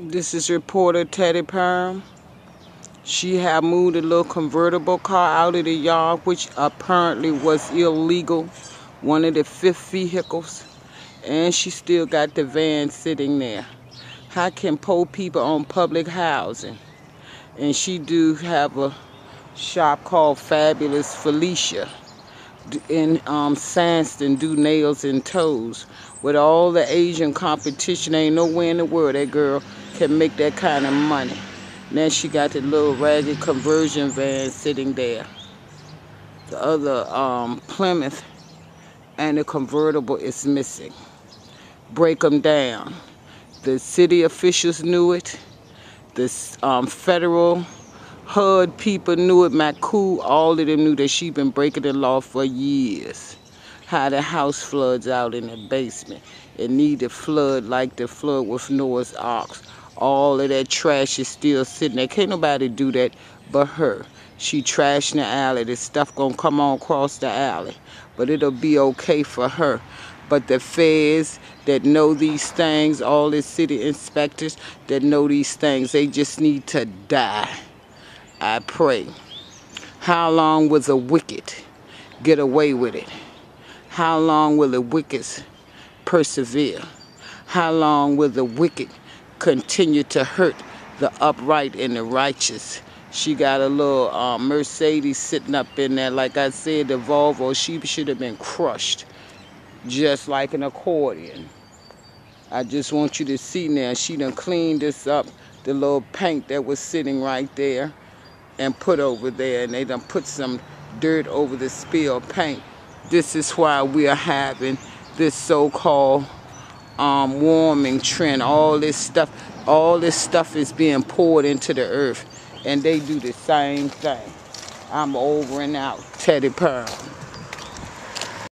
This is reporter Teddy Parham. She had moved a little convertible car out of the yard, which apparently was illegal, one of the fifth vehicles, and she still got the van sitting there. How can poor people own public housing? And she do have a shop called Fabulous Felicia in um, Sandston do nails and toes. With all the Asian competition, ain't nowhere in the world that girl can make that kind of money. Then she got the little ragged conversion van sitting there. The other um, Plymouth and the convertible is missing. Break them down. The city officials knew it. The um, federal HUD people knew it. McCool, all of them knew that she been breaking the law for years. How the house floods out in the basement. It need to flood like the flood with Noah's Ark all of that trash is still sitting there. Can't nobody do that but her. She trashing the alley. This stuff gonna come on across the alley. But it'll be okay for her. But the feds that know these things, all the city inspectors that know these things, they just need to die. I pray. How long will the wicked get away with it? How long will the wicked persevere? How long will the wicked continue to hurt the upright and the righteous. She got a little uh, Mercedes sitting up in there. Like I said, the Volvo, she should have been crushed just like an accordion. I just want you to see now, she done cleaned this up, the little paint that was sitting right there and put over there. And they done put some dirt over the spilled paint. This is why we are having this so-called um, warming trend, all this stuff, all this stuff is being poured into the earth, and they do the same thing. I'm over and out, Teddy Parham.